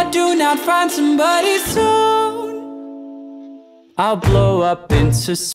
I do not find somebody soon. I'll blow up into